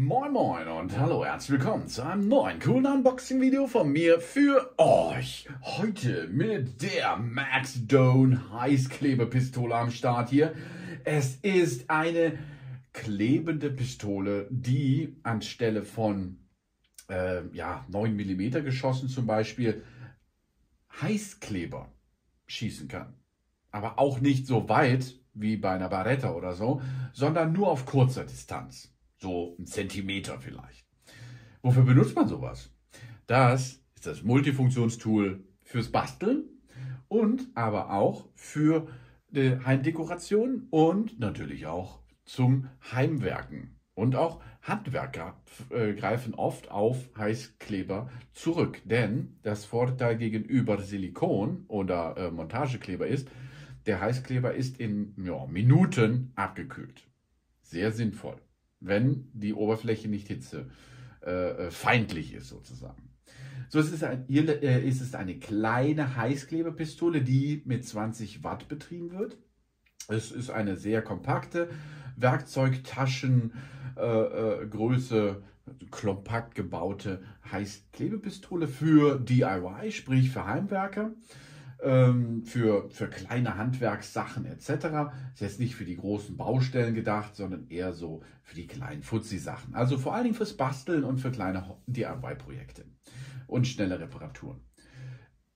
Moin Moin und hallo, herzlich willkommen zu einem neuen coolen Unboxing-Video von mir für euch. Heute mit der Max Doan Heißklebepistole am Start hier. Es ist eine klebende Pistole, die anstelle von äh, ja, 9 mm Geschossen zum Beispiel Heißkleber schießen kann. Aber auch nicht so weit wie bei einer Barretta oder so, sondern nur auf kurzer Distanz. So ein Zentimeter vielleicht. Wofür benutzt man sowas? Das ist das Multifunktionstool fürs Basteln und aber auch für die Heimdekoration und natürlich auch zum Heimwerken. Und auch Handwerker äh, greifen oft auf Heißkleber zurück, denn das Vorteil gegenüber Silikon oder äh, Montagekleber ist, der Heißkleber ist in ja, Minuten abgekühlt. Sehr sinnvoll wenn die Oberfläche nicht hitzefeindlich äh, äh ist sozusagen. So es ist ein, hier äh, ist es eine kleine Heißklebepistole, die mit 20 Watt betrieben wird. Es ist eine sehr kompakte Werkzeugtaschengröße, äh, kompakt gebaute Heißklebepistole für DIY, sprich für Heimwerker ähm, für, für kleine Handwerkssachen etc. Ist jetzt nicht für die großen Baustellen gedacht, sondern eher so für die kleinen Fuzzi-Sachen. Also vor allen Dingen fürs Basteln und für kleine DIY-Projekte und schnelle Reparaturen.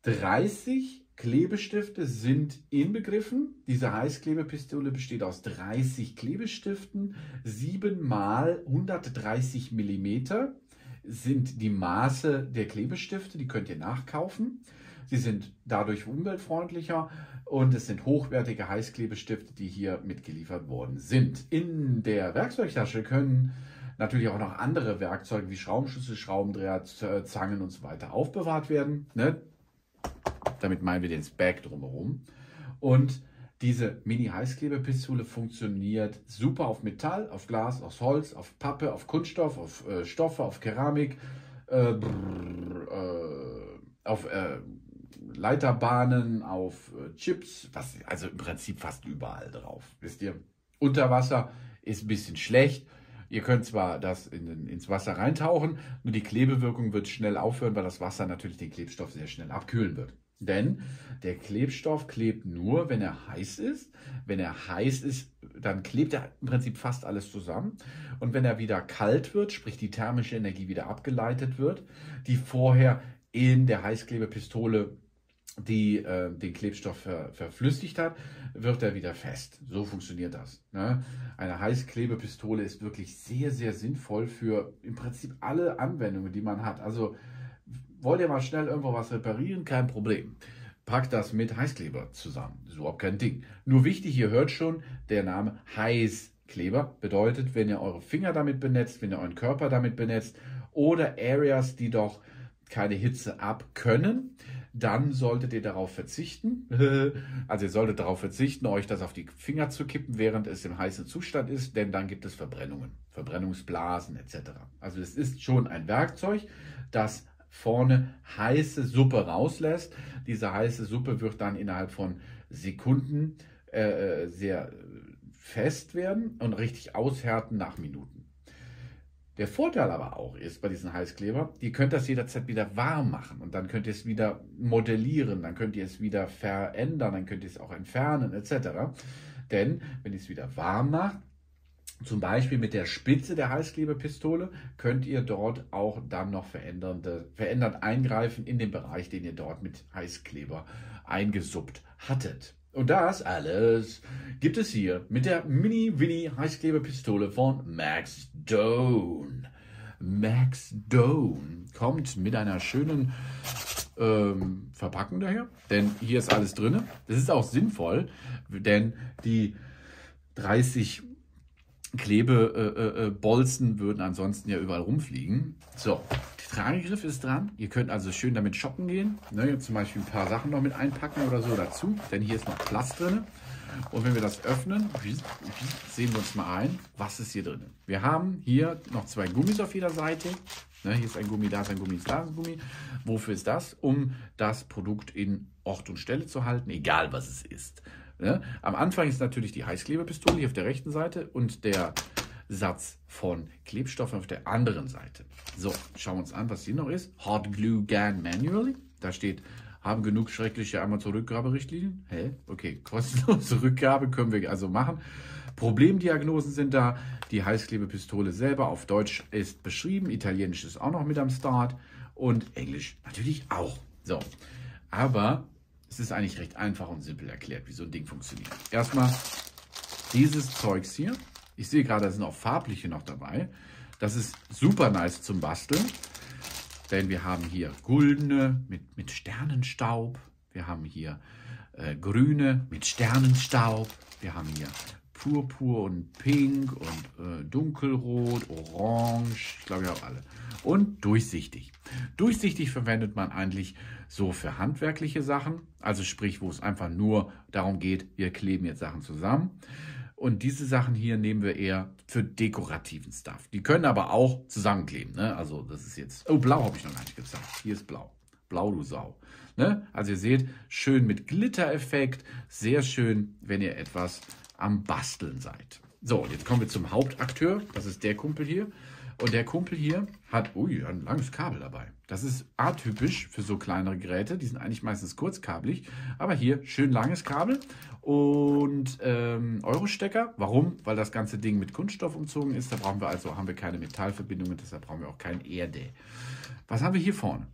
30 Klebestifte sind inbegriffen. Diese Heißklebepistole besteht aus 30 Klebestiften, 7 mal 130 mm sind die Maße der Klebestifte, die könnt ihr nachkaufen. Sie sind dadurch umweltfreundlicher und es sind hochwertige Heißklebestifte, die hier mitgeliefert worden sind. In der Werkzeugtasche können natürlich auch noch andere Werkzeuge wie Schraubenschlüssel, Schraubendreher, Zangen und so weiter aufbewahrt werden. Ne? Damit meinen wir den Spag drumherum. Und diese Mini-Heißklebepistole funktioniert super auf Metall, auf Glas, auf Holz, auf Pappe, auf Kunststoff, auf äh, Stoffe, auf Keramik, äh, brr, äh, auf äh, Leiterbahnen, auf äh, Chips, was, also im Prinzip fast überall drauf. Wisst ihr? Unter Wasser ist ein bisschen schlecht. Ihr könnt zwar das in, ins Wasser reintauchen, nur die Klebewirkung wird schnell aufhören, weil das Wasser natürlich den Klebstoff sehr schnell abkühlen wird. Denn der Klebstoff klebt nur, wenn er heiß ist. Wenn er heiß ist, dann klebt er im Prinzip fast alles zusammen. Und wenn er wieder kalt wird, sprich die thermische Energie wieder abgeleitet wird, die vorher in der Heißklebepistole die äh, den Klebstoff ver, verflüssigt hat, wird er wieder fest. So funktioniert das. Ne? Eine Heißklebepistole ist wirklich sehr, sehr sinnvoll für im Prinzip alle Anwendungen, die man hat. Also wollt ihr mal schnell irgendwo was reparieren? Kein Problem. Packt das mit Heißkleber zusammen. Ist überhaupt kein Ding. Nur wichtig, ihr hört schon, der Name Heißkleber bedeutet, wenn ihr eure Finger damit benetzt, wenn ihr euren Körper damit benetzt oder Areas, die doch keine Hitze abkönnen, dann solltet ihr darauf verzichten. Also ihr solltet darauf verzichten, euch das auf die Finger zu kippen, während es im heißen Zustand ist, denn dann gibt es Verbrennungen, Verbrennungsblasen etc. Also es ist schon ein Werkzeug, das vorne heiße Suppe rauslässt. Diese heiße Suppe wird dann innerhalb von Sekunden äh, äh sehr fest werden und richtig aushärten nach Minuten. Der Vorteil aber auch ist bei diesen Heißkleber, ihr könnt das jederzeit wieder warm machen und dann könnt ihr es wieder modellieren, dann könnt ihr es wieder verändern, dann könnt ihr es auch entfernen etc. Denn wenn ihr es wieder warm macht, zum Beispiel mit der Spitze der Heißklebepistole, könnt ihr dort auch dann noch verändernde, verändert eingreifen in den Bereich, den ihr dort mit Heißkleber eingesuppt hattet. Und das alles gibt es hier mit der Mini-Winnie-Heißklebepistole von Max Doan. Max Doan kommt mit einer schönen ähm, Verpackung daher, denn hier ist alles drin. Das ist auch sinnvoll, denn die 30 Klebebolzen äh, äh, würden ansonsten ja überall rumfliegen. So, Tragegriff ist dran. Ihr könnt also schön damit shoppen gehen. Ne, zum Beispiel ein paar Sachen noch mit einpacken oder so dazu. Denn hier ist noch Platz drin. Und wenn wir das öffnen, sehen wir uns mal ein, was ist hier drin. Wir haben hier noch zwei Gummis auf jeder Seite. Ne, hier ist ein Gummi, da ist ein Gummi, da ist ein Gummi. Wofür ist das? Um das Produkt in Ort und Stelle zu halten, egal was es ist. Ne? Am Anfang ist natürlich die Heißklebepistole hier auf der rechten Seite und der Satz von Klebstoffen auf der anderen Seite. So, schauen wir uns an, was hier noch ist. Hot Glue Gun Manually. Da steht, haben genug schreckliche einmal zur Rückgaberichtlinien. Hä? Okay, kostenlose Rückgabe können wir also machen. Problemdiagnosen sind da. Die Heißklebepistole selber auf Deutsch ist beschrieben. Italienisch ist auch noch mit am Start. Und Englisch natürlich auch. So, aber es ist eigentlich recht einfach und simpel erklärt, wie so ein Ding funktioniert. Erstmal dieses Zeugs hier. Ich sehe gerade, da sind auch farbliche noch dabei. Das ist super nice zum Basteln. Denn wir haben hier goldene mit, mit Sternenstaub. Wir haben hier äh, grüne mit Sternenstaub. Wir haben hier Purpur und Pink und äh, Dunkelrot, Orange. Ich glaube, ich habe alle. Und durchsichtig. Durchsichtig verwendet man eigentlich so für handwerkliche Sachen, also sprich, wo es einfach nur darum geht, wir kleben jetzt Sachen zusammen. Und diese Sachen hier nehmen wir eher für dekorativen Stuff. Die können aber auch zusammenkleben. Ne? Also das ist jetzt... Oh, blau habe ich noch gar nicht gezeigt. Hier ist blau. Blau, du Sau. Ne? Also ihr seht, schön mit Glittereffekt. Sehr schön, wenn ihr etwas am Basteln seid. So, jetzt kommen wir zum Hauptakteur. Das ist der Kumpel hier. Und der Kumpel hier hat, ui, ein langes Kabel dabei. Das ist atypisch für so kleinere Geräte. Die sind eigentlich meistens kurzkabelig. Aber hier schön langes Kabel und ähm, Eurostecker. Warum? Weil das ganze Ding mit Kunststoff umzogen ist. Da brauchen wir also, haben wir keine Metallverbindungen, deshalb brauchen wir auch kein Erde. Was haben wir hier vorne?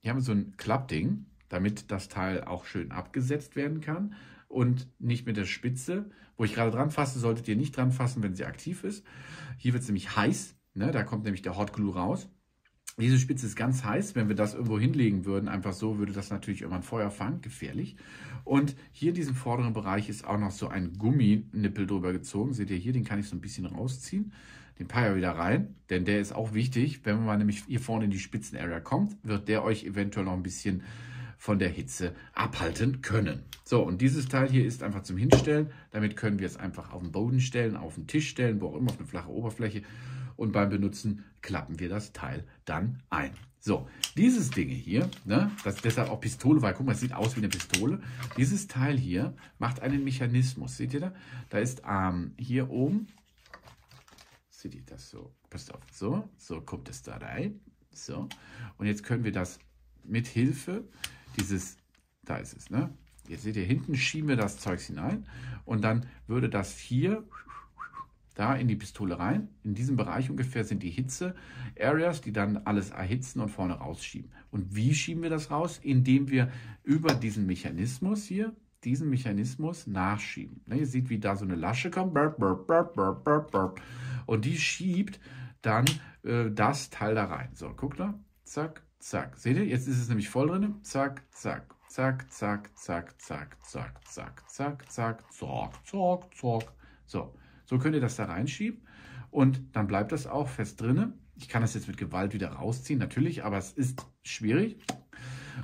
Hier haben wir so ein Klappding, damit das Teil auch schön abgesetzt werden kann und nicht mit der Spitze. Wo ich gerade dran fasse, solltet ihr nicht dran fassen, wenn sie aktiv ist. Hier wird es nämlich heiß. Ne? Da kommt nämlich der Hot Glue raus. Diese Spitze ist ganz heiß. Wenn wir das irgendwo hinlegen würden, einfach so, würde das natürlich irgendwann Feuer fangen. Gefährlich. Und hier in diesem vorderen Bereich ist auch noch so ein Gumminippel drüber gezogen. Seht ihr hier, den kann ich so ein bisschen rausziehen. Den Peier wieder rein, denn der ist auch wichtig. Wenn man nämlich hier vorne in die Spitzen-Area kommt, wird der euch eventuell noch ein bisschen von der Hitze abhalten können. So, und dieses Teil hier ist einfach zum Hinstellen. Damit können wir es einfach auf den Boden stellen, auf den Tisch stellen, wo auch immer, auf eine flache Oberfläche. Und beim Benutzen klappen wir das Teil dann ein. So, dieses Ding hier, ne, das deshalb auch Pistole, weil guck mal, es sieht aus wie eine Pistole. Dieses Teil hier macht einen Mechanismus. Seht ihr da? Da ist ähm, hier oben, seht ihr das so? Passt auf, so, so kommt es da rein. So, und jetzt können wir das mit Hilfe dieses, da ist es, ne? Jetzt seht ihr, hinten schieben wir das Zeugs hinein und dann würde das hier da in die Pistole rein. In diesem Bereich ungefähr sind die Hitze-Areas, die dann alles erhitzen und vorne rausschieben. Und wie schieben wir das raus? Indem wir über diesen Mechanismus hier, diesen Mechanismus nachschieben. Ne, ihr seht, wie da so eine Lasche kommt. Und die schiebt dann äh, das Teil da rein. So, guckt da. Zack, zack. Seht ihr? Jetzt ist es nämlich voll drin. Zack, zack, zack, zack, zack, zack, zack, zack, zack, zack, zack, zack, zack. So, so könnt ihr das da reinschieben und dann bleibt das auch fest drinne. Ich kann das jetzt mit Gewalt wieder rausziehen, natürlich, aber es ist schwierig.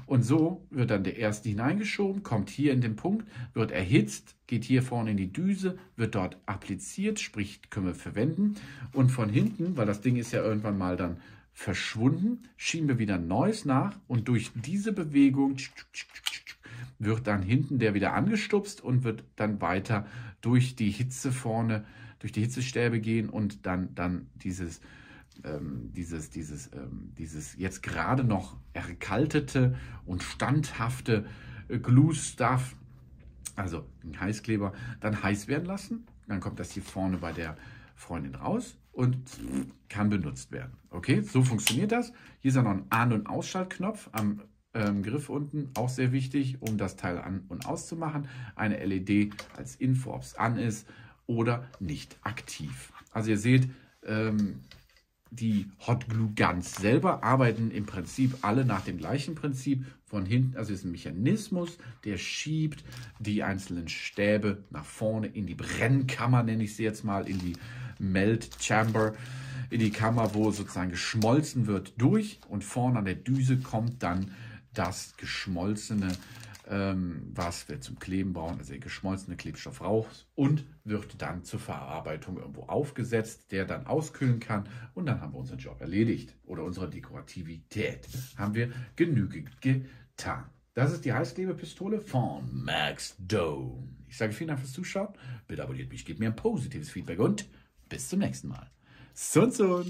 Und so wird dann der erste hineingeschoben, kommt hier in den Punkt, wird erhitzt, geht hier vorne in die Düse, wird dort appliziert, sprich können wir verwenden. Und von hinten, weil das Ding ist ja irgendwann mal dann verschwunden, schieben wir wieder Neues nach und durch diese Bewegung wird dann hinten der wieder angestupst und wird dann weiter durch die Hitze vorne, durch die Hitzestäbe gehen und dann, dann dieses, ähm, dieses, dieses, ähm, dieses jetzt gerade noch erkaltete und standhafte äh, Glue-Stuff, also ein Heißkleber, dann heiß werden lassen. Dann kommt das hier vorne bei der Freundin raus und kann benutzt werden. Okay, so funktioniert das. Hier ist auch noch ein An- und Ausschaltknopf am ähm, Griff unten, auch sehr wichtig, um das Teil an- und auszumachen. Eine LED als Info, ob es an ist oder nicht aktiv. Also ihr seht, ähm, die Hot Glue Guns selber arbeiten im Prinzip alle nach dem gleichen Prinzip. Von hinten, also ist ein Mechanismus, der schiebt die einzelnen Stäbe nach vorne in die Brennkammer, nenne ich sie jetzt mal, in die Melt Chamber in die Kammer, wo sozusagen geschmolzen wird durch und vorne an der Düse kommt dann das geschmolzene, ähm, was wir zum Kleben brauchen, also der geschmolzene Klebstoff raus und wird dann zur Verarbeitung irgendwo aufgesetzt, der dann auskühlen kann und dann haben wir unseren Job erledigt oder unsere Dekorativität haben wir genügend getan. Das ist die Heißklebepistole von Max Dome. Ich sage vielen Dank fürs Zuschauen. Bitte abonniert mich, gebt mir ein positives Feedback und Bis zum nächsten Mal. Sun Sun.